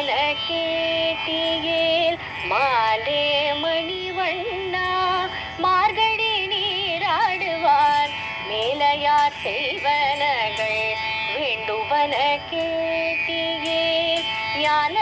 மனக்கேட்டியில் மாலே மணிவண்ணா மார்கழி நீராடுவார். மேலையார் செய்வனகள் வேண்டுவன கேட்டியில் ஞான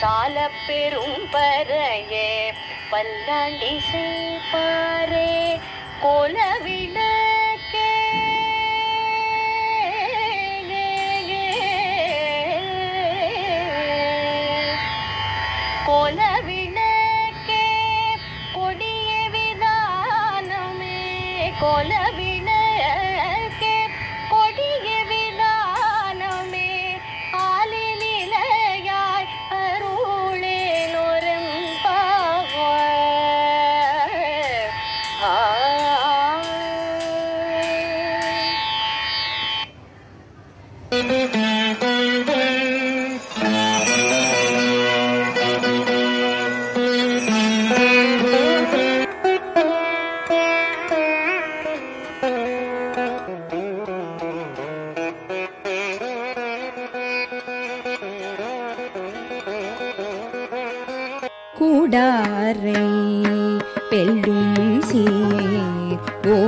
சால பெரும் பறையே பல்லாண்டி செய்பாரே கோலவிளக்கே. கோலவிளக்கே கொடிய விதானமே கோலவிள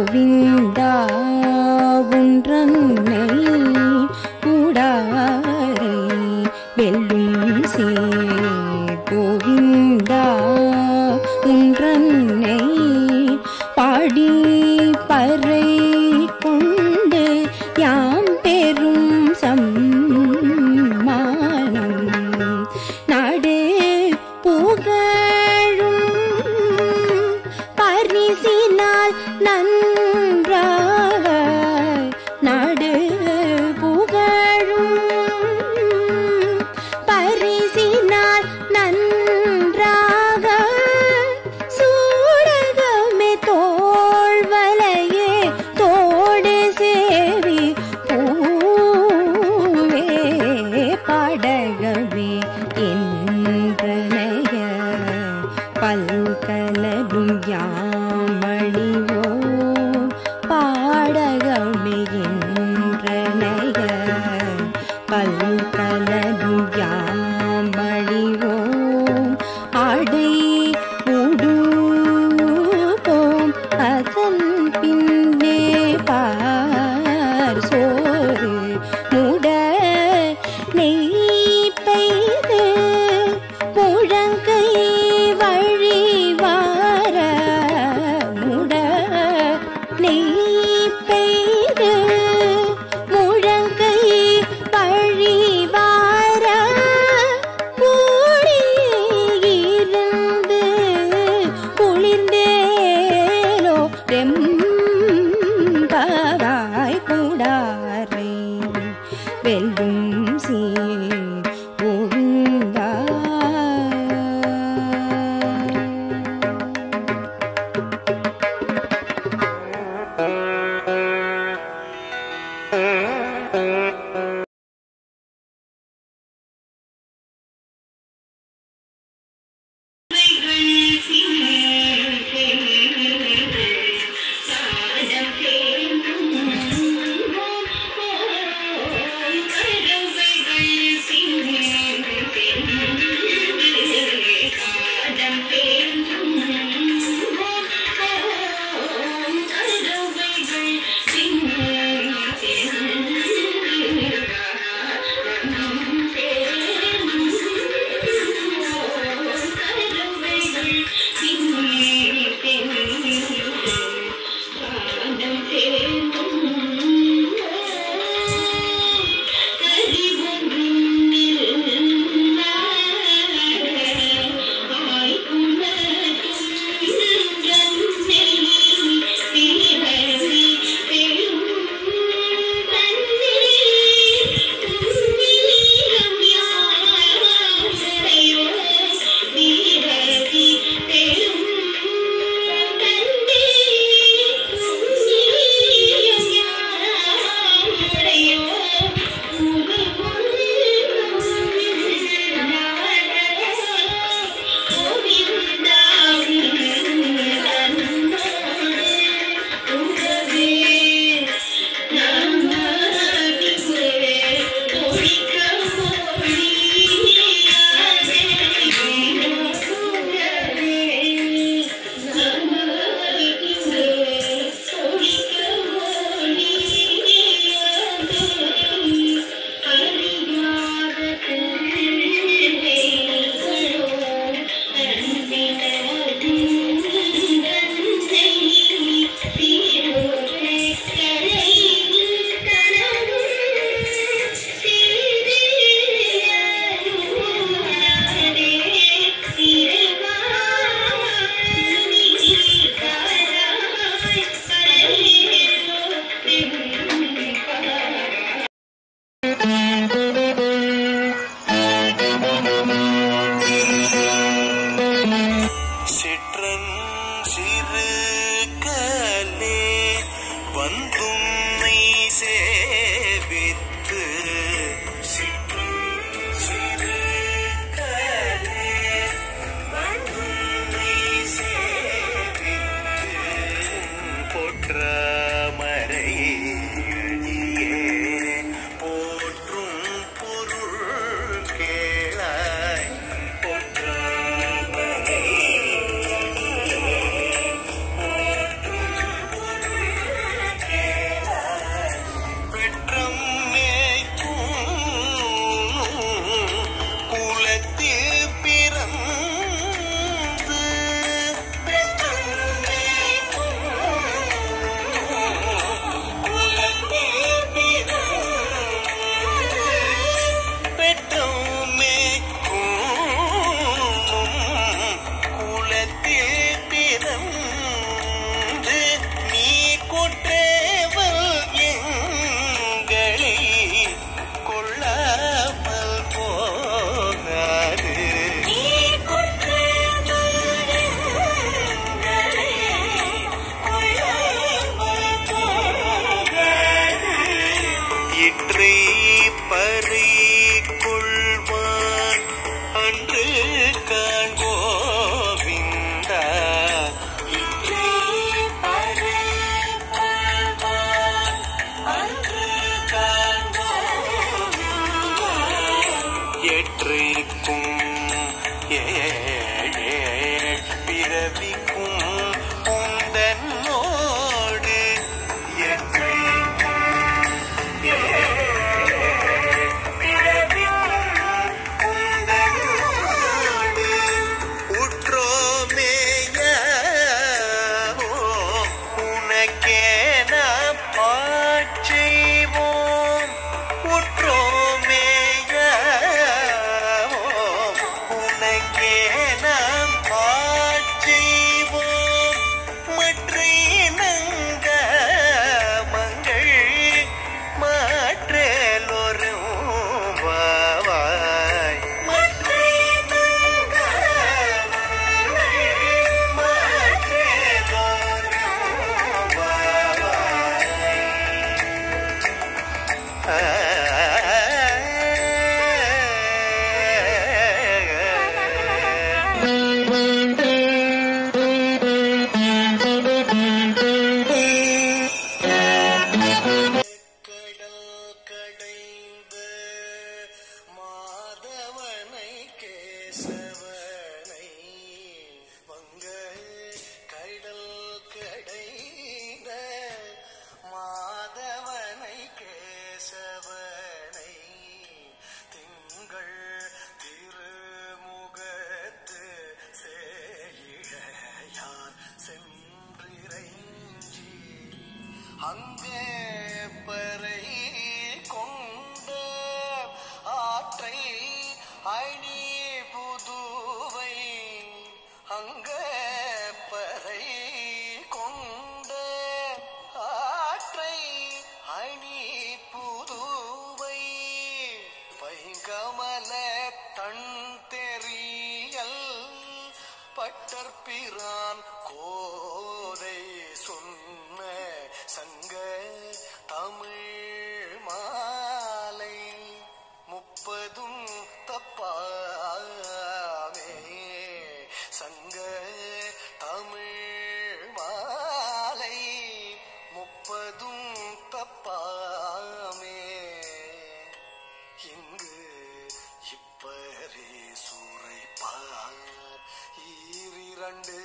i loving please. one. பிறவி Oh. இரண்டு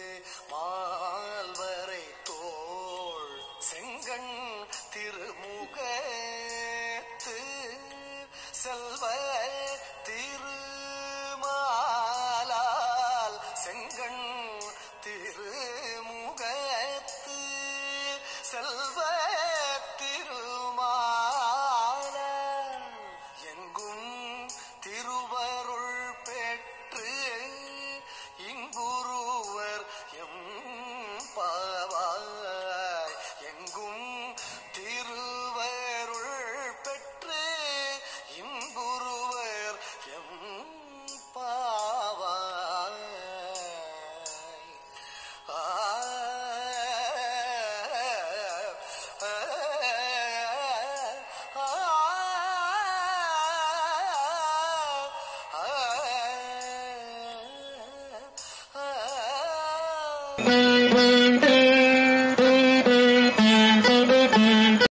மால்வரை தோள் செங்கண் திருமுக.